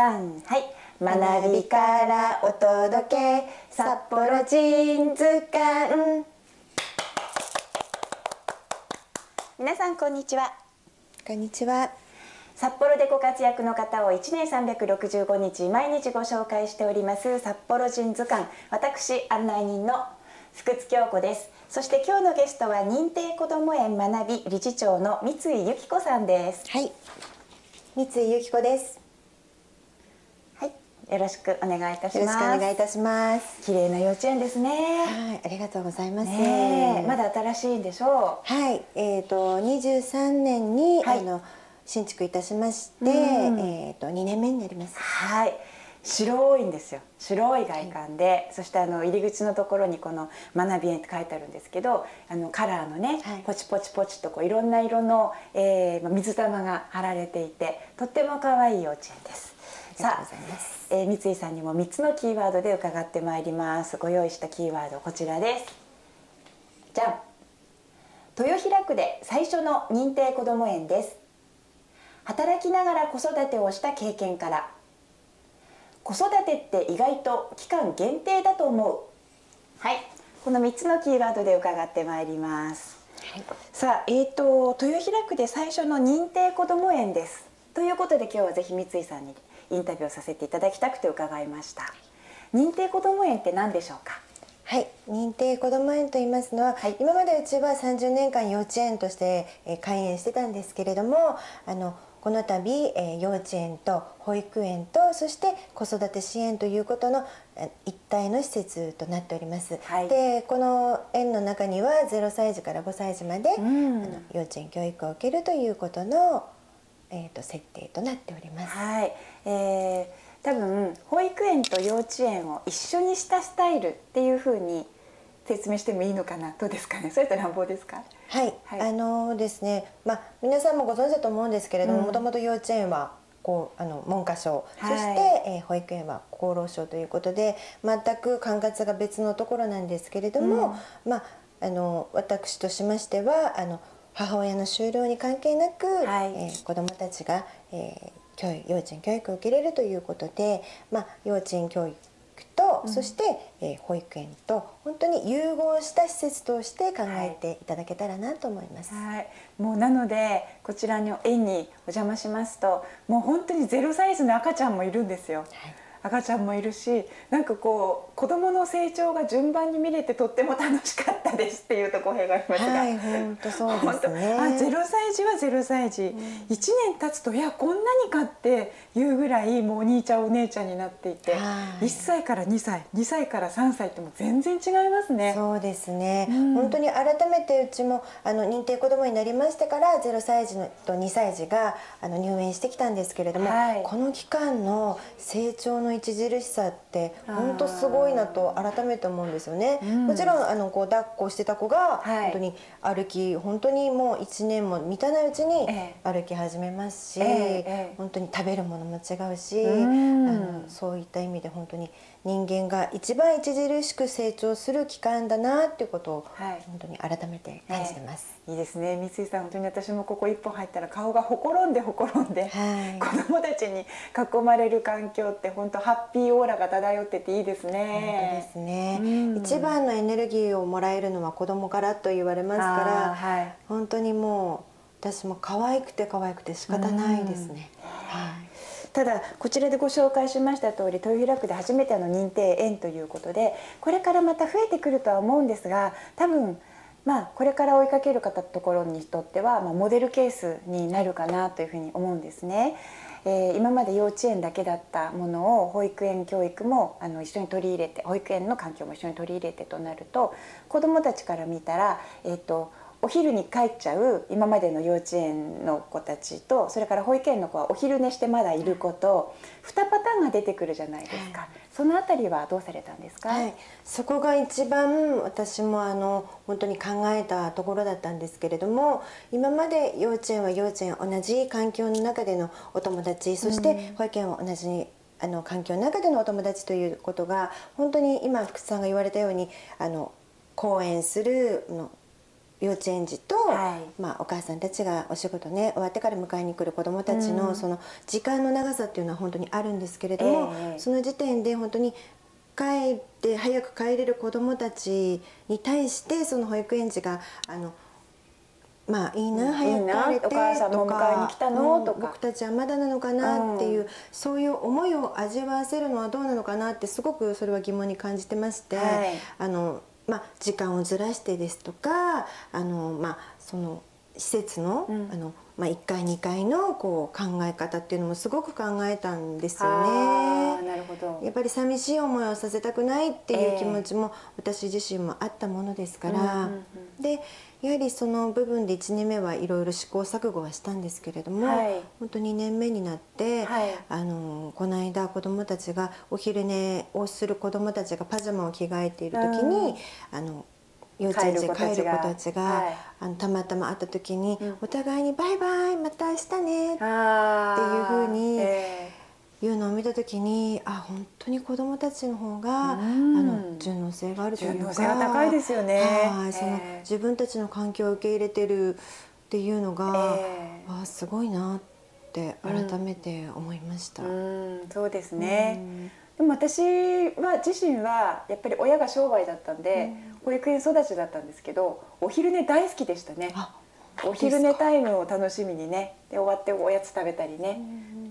三はい。学びからお届け。札幌人図鑑。皆さんこんにちは。こんにちは。札幌でご活躍の方を1年365日毎日ご紹介しております札幌人図鑑。私案内人の福津京子です。そして今日のゲストは認定こども園学び理事長の三井由紀子さんです。はい。三井由紀子です。はいよろしくお願いいたします。よろしくお願いいたします。綺麗な幼稚園ですね。はいありがとうございます、ね、まだ新しいんでしょう？はいえっ、ー、と23年に、はい、あの新築いたしまして、うん、えっ、ー、と2年目になります。はい。白いんですよ。白い外観で、はい、そしてあの入り口のところにこの「学び園」って書いてあるんですけどあのカラーのね、はい、ポチポチポチとこういろんな色の、えー、水玉が貼られていてとっても可愛い幼稚園です。さあ、えー、三井さんにも3つのキーワードで伺ってまいります。ご用意したキーワードこちらです。じゃん。豊平区で最初の認定こども園です。働きながら子育てをした経験から。子育てって意外と期間限定だと思う。はい。この3つのキーワードで伺ってまいります、はい、さあえーと、豊平区で最初の認定こども園です。ということで今日はぜひ三井さんにインタビューをさせていただきたくて伺いました。認定こども園って何でしょうか？はい。認定こども園と言いますのは、はい、今までうちは30年間幼稚園として開園してたんですけれどもあのこの度、えー、幼稚園と保育園とそして子育て支援ということの一体の施設となっております。はい、でこの園の中には0歳児から5歳児まで、うん、あの幼稚園教育を受けるということの、えーと、設定となっております。はい、えー、多分保育園と幼稚園を一緒にしたスタイルっていうふうに説明してもいいのかな？どうですかね？それと乱暴ですか？はい、はい、あのですね。まあ皆さんもご存知だと思うんですけれどももともと幼稚園はこうあの文科省、はい、そして、えー、保育園は厚労省ということで全く管轄が別のところなんですけれども、うん、まああの私としましてはあの母親の就労に関係なく、はい、えー、子どもたちが、えー、教育幼稚園教育を受けれるということで、まあ、幼稚園教育と、そして、えー、保育園と本当に融合した施設として考えていただけたらなと思います。はい、はい、もうなのでこちらの園にお邪魔しますともう本当にゼロサイズの赤ちゃんもいるんですよ。はい赤ちゃんもいるしなんかこう子どもの成長が順番に見れてとっても楽しかったですっていうところがありますが、はい、本当そうですね。あゼロ歳児はゼロ歳児、うん、1年経つといやこんなにかっていうぐらいもうお兄ちゃんお姉ちゃんになっていて、はい、1歳から2歳2歳から3歳っても全然違いますね。そうですね、うん、本当に改めてうちもあの認定子どもになりましてからゼロ歳児と2歳児があの入園してきたんですけれども、はい、この期間の成長のの著しさって本当すごいなと改めて思うんですよね。もちろんあのこう抱っこしてた子が本当に歩き、はい、本当にもう1年も満たないうちに歩き始めますし、ええ本当に食べるものも違うし、あのそういった意味で本当に人間が一番著しく成長する期間だなっていうことを本当に改めて感じてます。いいですね。三井さん本当に私もここ一本入ったら顔がほころんでほころんで、はい、子供たちに囲まれる環境って本当ハッピーオーラが漂ってていいですね。本当ですね、うん、一番のエネルギーをもらえるのは子供からと言われますから、はい、本当にもう私も可愛くて可愛くて仕方ないですね。はいただこちらでご紹介しました通り豊平区で初めての認定園ということでこれからまた増えてくるとは思うんですが多分まあこれから追いかける方ところにとっては、まあ、モデルケースになるかなというふうに思うんですね。えー、今まで幼稚園だけだったものを保育園教育もあの一緒に取り入れて保育園の環境も一緒に取り入れてとなると子どもたちから見たら、えーとお昼に帰っちゃう今までの幼稚園の子たちとそれから保育園の子はお昼寝してまだいる子と2パターンが出てくるじゃないですか、はい、そのあたりはどうされたんですか、はい、そこが一番私もあの本当に考えたところだったんですけれども今まで幼稚園は幼稚園同じ環境の中でのお友達そして保育園は同じあの環境の中でのお友達ということが本当に今福さんが言われたようにあの講演するの幼稚園児と、はい、まあ、お母さんたちがお仕事ね終わってから迎えに来る子どもたちの、その時間の長さっていうのは本当にあるんですけれども、えー、その時点で本当に帰って早く帰れる子どもたちに対してその保育園児があのまあいいな早く帰れてとか。僕たちはまだなのかなっていう、うん、そういう思いを味わわせるのはどうなのかなってすごくそれは疑問に感じてまして、はい、あのまあ、時間をずらしてですとかあの、まあ、その施設のうん、あのまあ、1階2階のこう考え方っていうのもすごく考えたんですよね。なるほど。やっぱり寂しい思いをさせたくないっていう気持ちも私自身もあったものですから、でやはりその部分で1年目はいろいろ試行錯誤はしたんですけれども、はい、本当2年目になって、はい、あのこの間子どもたちがお昼寝をする子どもたちがパジャマを着替えている時に、あの幼稚園児帰る子たちが、はい、あのたまたま会った時に、うん、お互いに「バイバイまた明日ね」っていうふうに。えーいうのを見た時にあ本当に子どもたちの方が、あの順応性があるというか順応性が高いですよね。はいその、自分たちの環境を受け入れてるっていうのが、えー、あすごいなって改めて思いました。うん、そうですね、でも私は自身はやっぱり親が商売だったんで、保育園育ちだったんですけどお昼寝大好きでしたね。お昼寝タイムを楽しみにねで終わっておやつ食べたりね、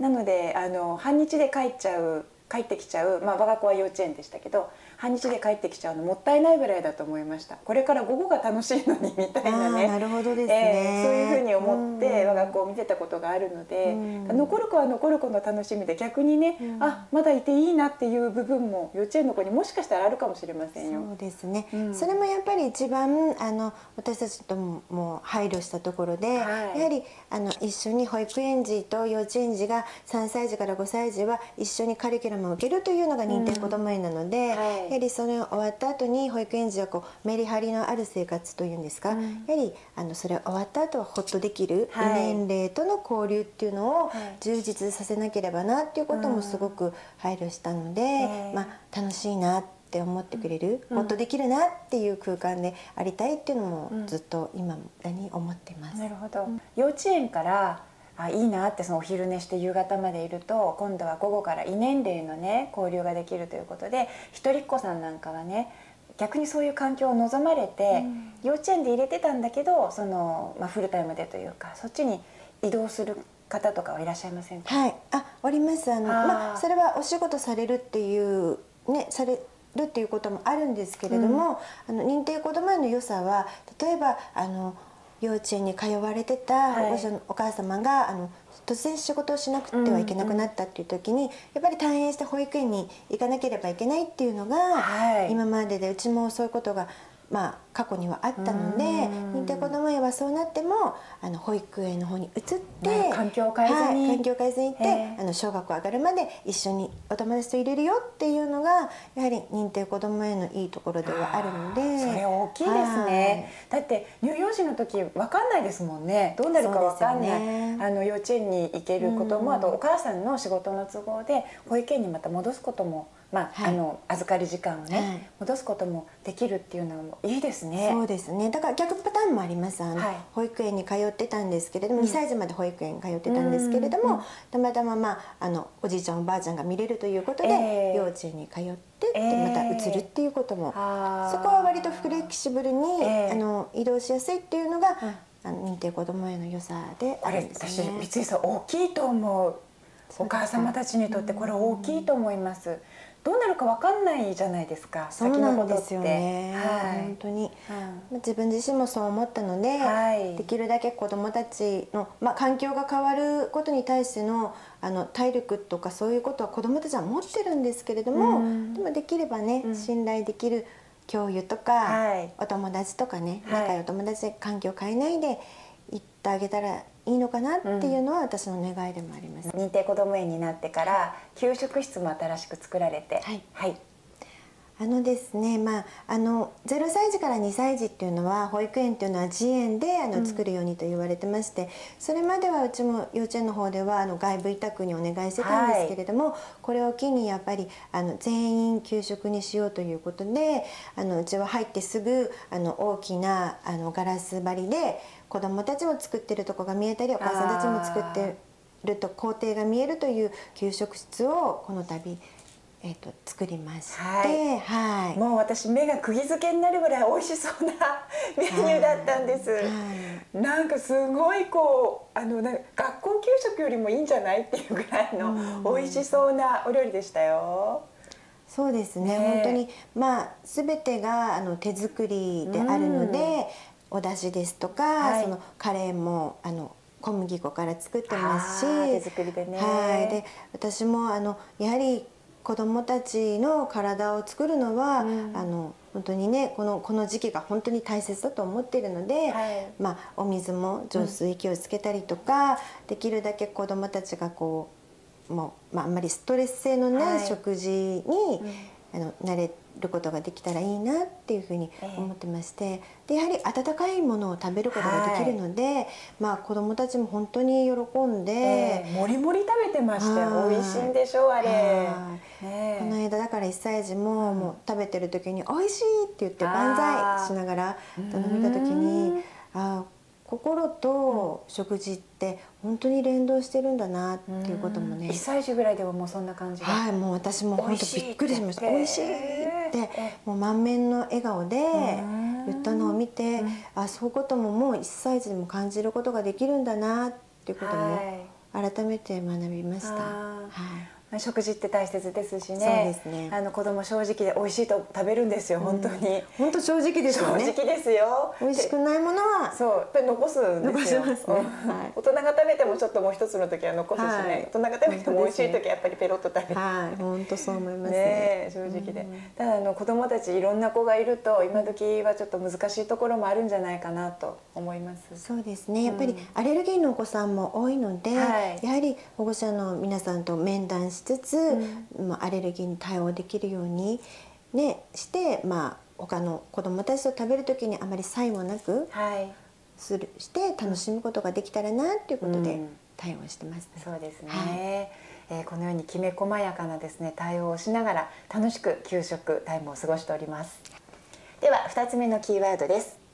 なのであの半日で帰っちゃう帰ってきちゃう、まあ、我が子は幼稚園でしたけど半日で帰ってきちゃうのもったいないぐらいだと思いました。これから午後が楽しいのにみたいなね。なるほどですね、えー、そういうふうに思って我が子を見てたことがあるので、残る子は残る子の楽しみで逆にね、あまだいていいなっていう部分も幼稚園の子にもしかしたらあるかもしれませんよ。そうですね、うん、それもやっぱり一番あの私たちとも配慮したところで、はい、やはりあの一緒に保育園児と幼稚園児が3歳児から5歳児は一緒にカリキュラムを受けるというのが認定こども園なので、うん。はいやはりそれ終わった後に保育園児はこうメリハリのある生活というんですか、うん、やはりあのそれ終わった後はほっとできる、はい、年齢との交流っていうのを充実させなければなっていうこともすごく配慮したので、うん、まあ、楽しいなって思ってくれる、ほっとできるなっていう空間でありたいっていうのもずっと今だに思ってます。なるほど。幼稚園からあいいなってそのお昼寝して夕方までいると今度は午後から異年齢のね交流ができるということで一人っ子さんなんかはね逆にそういう環境を望まれて、うん、幼稚園で入れてたんだけどその、まあ、フルタイムでというかそっちに移動する方とかはいらっしゃいませんか？はい。あおります。あのまあ、それはお仕事されるっていうねされるっていうこともあるんですけれども、うん、あの認定こども園の良さは例えばあの幼稚園に通われてた保護者のお母様が、あの突然仕事をしなくてはいけなくなったっていう時に、やっぱり退園して保育園に行かなければいけないっていうのが、今まででうちもそういうことがまあ、過去にはあったのでそうなってもあの保育園の方に移って環境を変えずに、はい、環境を変えずに行ってあの小学校上がるまで一緒にお友達と入れるよっていうのがやはり認定こども園のいいところではあるので。それ大きいですね、だって乳幼児の時分かんないですもんね。どうなるか分かんない、ね、あの幼稚園に行けることも、あとお母さんの仕事の都合で保育園にまた戻すこともまあ、はい、あの預かり時間をね、はい、戻すこともできるっていうのはいいですね。そうですね。だから逆パターンもあります。あの、はい、保育園に通ってたんですけれども、うん、2歳児まで保育園に通ってたんですけれども、うん、たまたままああのおじいちゃんおばあちゃんが見れるということで、えー、幼稚園に通って、えー、また移るっていうことも、そこは割とフレキシブルに、えー、あの移動しやすいっていうのが、うん、あの認定こどもへの良さであるんですね。私三井さん大きいと思う。お母様たちにとってこれ大きいと思います。どうなるかわかんないじゃないですかそうなんですよね、はい、本当に、うん、自分自身もそう思ったので、はい、できるだけ子どもたちの、まあ、環境が変わることに対してのあの体力とかそういうことは子どもたちは持ってるんですけれども、うん、でもできればね、うん、信頼できる教諭とか、はい、お友達とかね仲良いお友達で環境を変えないで行ってあげたらいいのかなっていうのは私の願いでもあります、認定こども園になってから給食室も新しく作られてはい、はい、あのですね、まあ、あの0歳児から2歳児っていうのは保育園っていうのは自園であの作るようにと言われてまして、うん、それまではうちも幼稚園の方ではあの外部委託にお願いしてたんですけれども、はい、これを機にやっぱりあの全員給食にしようということであのうちは入ってすぐあの大きなあのガラス張りで子どもたちも作ってるとこが見えたりお母さんたちも作ってると工程が見えるという給食室をこの度えーと、作りまして、はい、はい、もう私目が釘付けになるぐらい美味しそうなメニューだったんです、はい、なんかすごいこうあのな学校給食よりもいいんじゃないっていうぐらいの美味しそうなお料理でしたよ。そうですね、ね、本当にまあ全てがあの手作りであるので、お出汁ですとか、はい、そのカレーもあの小麦粉から作ってますし手作りでねはいで私もあのやはり子どもたちの体を作るのは、うん、あの本当にねこのこの時期が本当に大切だと思っているので、はい、まあ、お水も浄水器をつけたりとか、うん、できるだけ子どもたちがこうもう、まあ、あんまりストレス性のない、食事に、あの慣れることができたらいいなっていうふうに思ってまして、でやはり温かいものを食べることができるので、はい、まあ子どもたちも本当に喜んで、えー、もりもり食べてました。よ美味しいんでしょうあれ、この間だから1歳児ももう食べてる時に「美味しい!」って言って万歳しながら頼んだ時にああ心と食事って本当に連動してるんだなっていうこともね。1歳児ぐらいではもうそんな感じはいもう私も本当びっくりしました。美味しいって。もう満面の笑顔で言ったのを見てあそういうことももう1歳児でも感じることができるんだなっていうことも改めて学びました。はい食事って大切ですしね。ねあの子供正直で美味しいと食べるんですよ、本当に。本当正直ですよね。正直ですよ。美味しくないものはそうやっぱり残すんですよ。すねはい、大人が食べてもちょっともう一つの時は残すしね。はい、大人が食べても美味しい時はやっぱりペロッと食べる。はい、本当そう思いますね。ね正直で。ただあの子供たちいろんな子がいると今時はちょっと難しいところもあるんじゃないかなと思います。そうですね。やっぱりアレルギーのお子さんも多いので、はい、やはり保護者の皆さんと面談しつつ。うん。まあ、アレルギーに対応できるように、ね、して、まあ、他の子どもたちと食べる時にあまり差異もなくする、はい、して楽しむことができたらなっていうことで対応してます、ね、そうですね、はい、えー、このようにきめ細やかなですね対応をしながら楽しく給食タイムを過ごしております。では2つ目のキーワードです